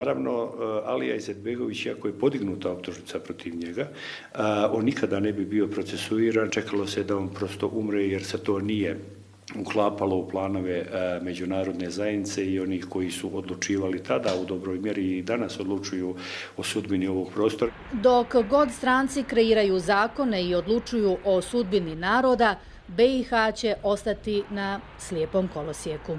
Naravno, e, Alija Izetbegović, jako je podignuta optužnica protiv njega, e, on nikada ne bi bio procesuiran, čekalo se da on prosto umre jer se to nije uklapalo u planove e, međunarodne zajednice i onih koji su odlučivali tada u dobroj mjeri i danas odlučuju o sudbini ovog prostora. Dok god stranci kreiraju zakone i odlučuju o sudbini naroda, BiH će ostati na slijepom kolosijeku.